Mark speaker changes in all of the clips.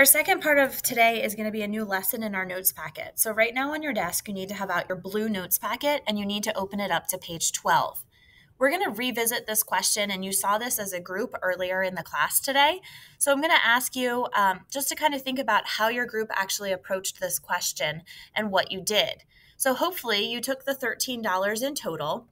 Speaker 1: Our second part of today is going to be a new lesson in our notes packet. So, right now on your desk, you need to have out your blue notes packet and you need to open it up to page 12. We're going to revisit this question, and you saw this as a group earlier in the class today. So, I'm going to ask you um, just to kind of think about how your group actually approached this question and what you did. So, hopefully, you took the $13 in total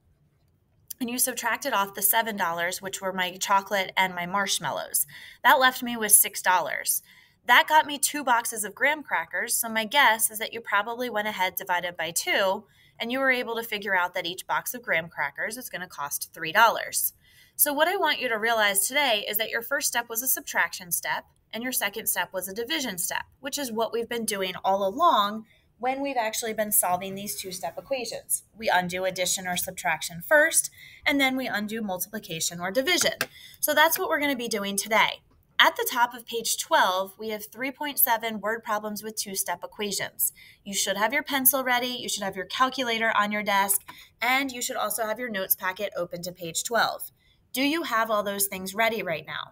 Speaker 1: and you subtracted off the $7, which were my chocolate and my marshmallows. That left me with $6. That got me two boxes of graham crackers. So my guess is that you probably went ahead, divided by two, and you were able to figure out that each box of graham crackers is going to cost $3. So what I want you to realize today is that your first step was a subtraction step and your second step was a division step, which is what we've been doing all along when we've actually been solving these two step equations. We undo addition or subtraction first, and then we undo multiplication or division. So that's what we're going to be doing today. At the top of page 12, we have 3.7 word problems with two-step equations. You should have your pencil ready, you should have your calculator on your desk, and you should also have your notes packet open to page 12. Do you have all those things ready right now?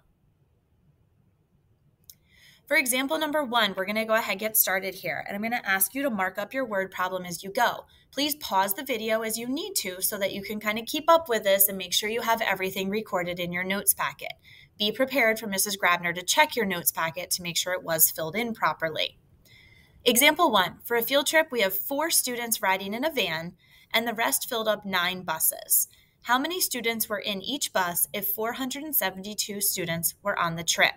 Speaker 1: For example number one, we're going to go ahead and get started here, and I'm going to ask you to mark up your word problem as you go. Please pause the video as you need to so that you can kind of keep up with this and make sure you have everything recorded in your notes packet. Be prepared for Mrs. Grabner to check your notes packet to make sure it was filled in properly. Example one For a field trip, we have four students riding in a van, and the rest filled up nine buses. How many students were in each bus if 472 students were on the trip?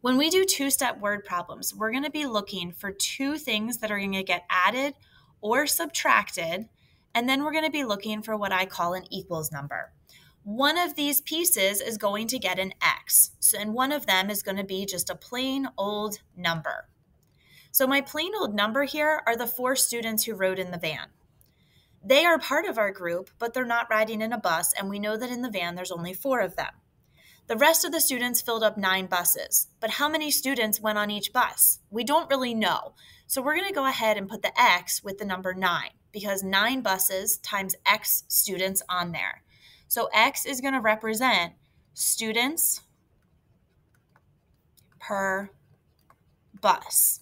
Speaker 1: When we do two step word problems, we're going to be looking for two things that are going to get added or subtracted, and then we're going to be looking for what I call an equals number one of these pieces is going to get an X. So, and one of them is going to be just a plain old number. So my plain old number here are the four students who rode in the van. They are part of our group, but they're not riding in a bus, and we know that in the van there's only four of them. The rest of the students filled up nine buses, but how many students went on each bus? We don't really know. So we're going to go ahead and put the X with the number nine because nine buses times X students on there. So X is going to represent students per bus.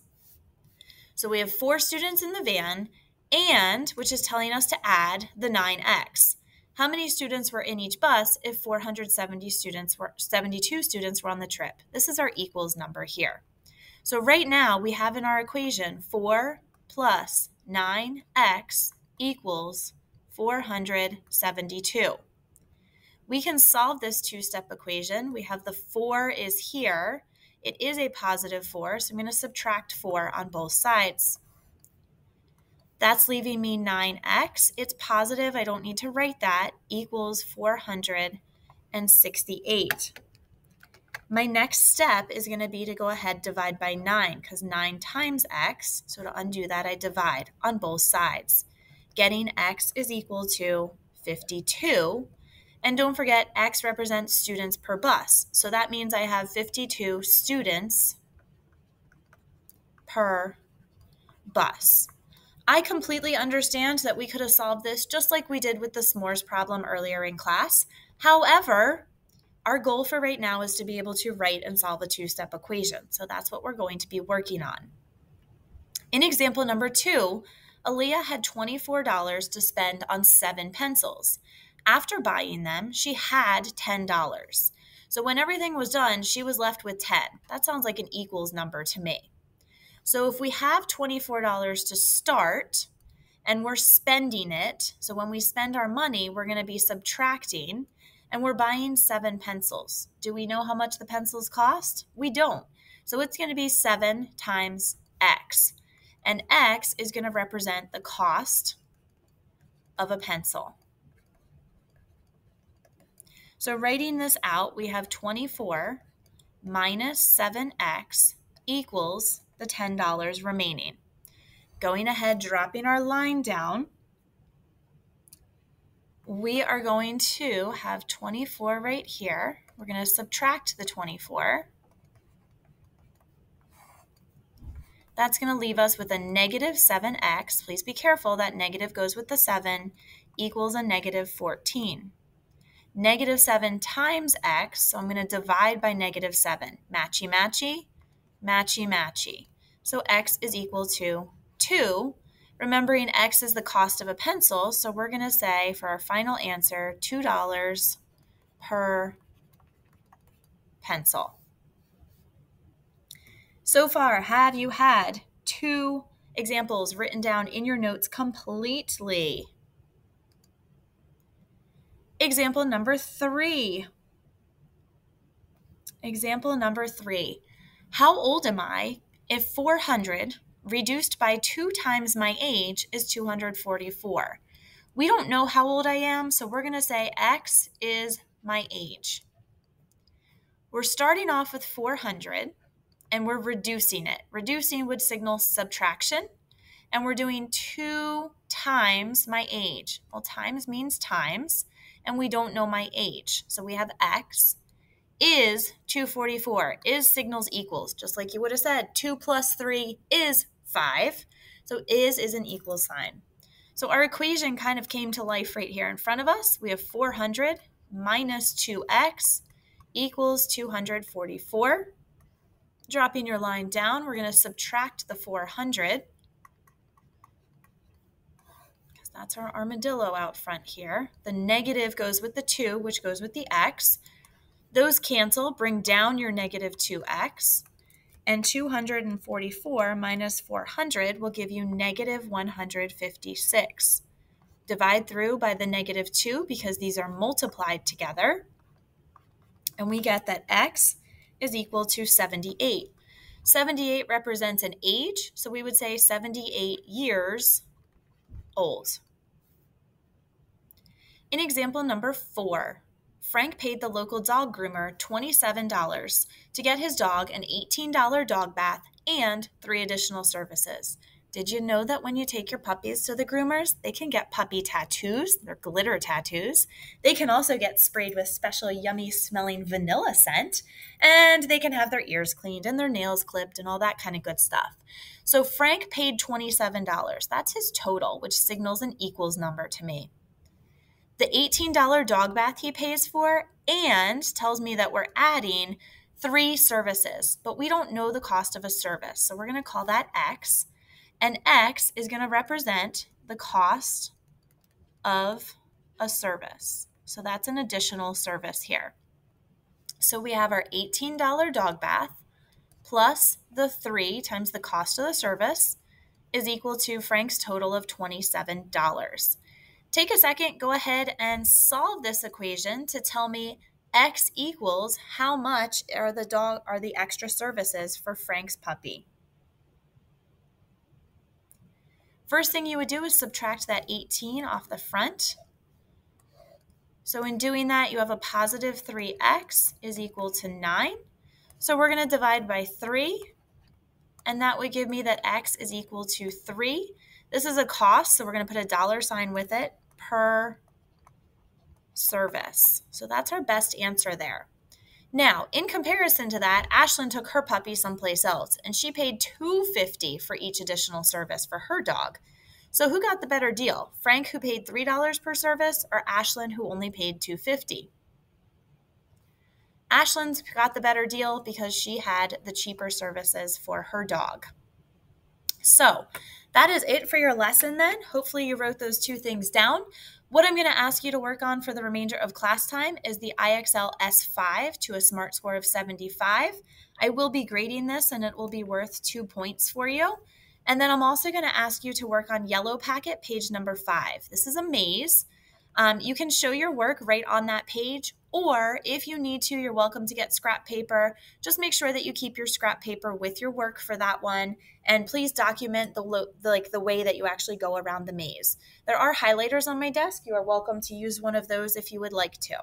Speaker 1: So we have four students in the van and, which is telling us to add the 9x. How many students were in each bus if 470 students were 72 students were on the trip? This is our equals number here. So right now we have in our equation 4 plus 9x equals 472 we can solve this two-step equation. We have the 4 is here. It is a positive 4, so I'm going to subtract 4 on both sides. That's leaving me 9x. It's positive, I don't need to write that, equals 468. My next step is going to be to go ahead divide by 9 because 9 times x, so to undo that I divide on both sides. Getting x is equal to 52 and don't forget, X represents students per bus. So that means I have 52 students per bus. I completely understand that we could have solved this just like we did with the s'mores problem earlier in class. However, our goal for right now is to be able to write and solve a two-step equation. So that's what we're going to be working on. In example number two, Aaliyah had $24 to spend on seven pencils. After buying them, she had $10. So when everything was done, she was left with 10. That sounds like an equals number to me. So if we have $24 to start and we're spending it, so when we spend our money, we're going to be subtracting and we're buying seven pencils. Do we know how much the pencils cost? We don't. So it's going to be 7 times x. And x is going to represent the cost of a pencil. So writing this out, we have 24 minus 7x equals the $10 remaining. Going ahead, dropping our line down, we are going to have 24 right here. We're going to subtract the 24. That's going to leave us with a negative 7x. Please be careful that negative goes with the 7 equals a negative 14 negative 7 times x, so I'm going to divide by negative 7. Matchy, matchy. matchy matchy. So x is equal to 2. Remembering x is the cost of a pencil, so we're going to say for our final answer, $2 per pencil. So far, have you had two examples written down in your notes completely? Example number three. Example number three. How old am I if 400 reduced by two times my age is 244? We don't know how old I am, so we're going to say X is my age. We're starting off with 400 and we're reducing it. Reducing would signal subtraction, and we're doing two times my age. Well, times means times, and we don't know my age. So we have X is 244, is signals equals, just like you would have said. 2 plus 3 is 5. So is is an equal sign. So our equation kind of came to life right here in front of us. We have 400 minus 2x equals 244. Dropping your line down, we're going to subtract the 400 that's our armadillo out front here. The negative goes with the 2, which goes with the x. Those cancel, bring down your negative 2x. And 244 minus 400 will give you negative 156. Divide through by the negative 2 because these are multiplied together. And we get that x is equal to 78. 78 represents an age, so we would say 78 years In example number four, Frank paid the local dog groomer $27 to get his dog an $18 dog bath and three additional services. Did you know that when you take your puppies to the groomers, they can get puppy tattoos? They're glitter tattoos. They can also get sprayed with special yummy smelling vanilla scent, and they can have their ears cleaned and their nails clipped and all that kind of good stuff. So Frank paid $27. That's his total, which signals an equals number to me the $18 dog bath he pays for and tells me that we're adding three services, but we don't know the cost of a service. So we're going to call that X. And X is going to represent the cost of a service. So that's an additional service here. So we have our $18 dog bath plus the three times the cost of the service is equal to Frank's total of $27. Take a second, go ahead and solve this equation to tell me x equals how much are the dog are the extra services for Frank's puppy. First thing you would do is subtract that 18 off the front. So in doing that, you have a positive 3x is equal to 9. So we're going to divide by 3, and that would give me that x is equal to 3. This is a cost, so we're going to put a dollar sign with it per service. So that's our best answer there. Now, in comparison to that, Ashlyn took her puppy someplace else and she paid 250 for each additional service for her dog. So who got the better deal? Frank who paid $3 per service or Ashlyn who only paid 250? Ashlyn's got the better deal because she had the cheaper services for her dog. So, that is it for your lesson then. Hopefully, you wrote those two things down. What I'm going to ask you to work on for the remainder of class time is the IXL S5 to a SMART score of 75. I will be grading this and it will be worth two points for you. And then I'm also going to ask you to work on yellow packet page number five. This is a maze. Um, you can show your work right on that page, or if you need to, you're welcome to get scrap paper. Just make sure that you keep your scrap paper with your work for that one, and please document the, the like the way that you actually go around the maze. There are highlighters on my desk. You are welcome to use one of those if you would like to.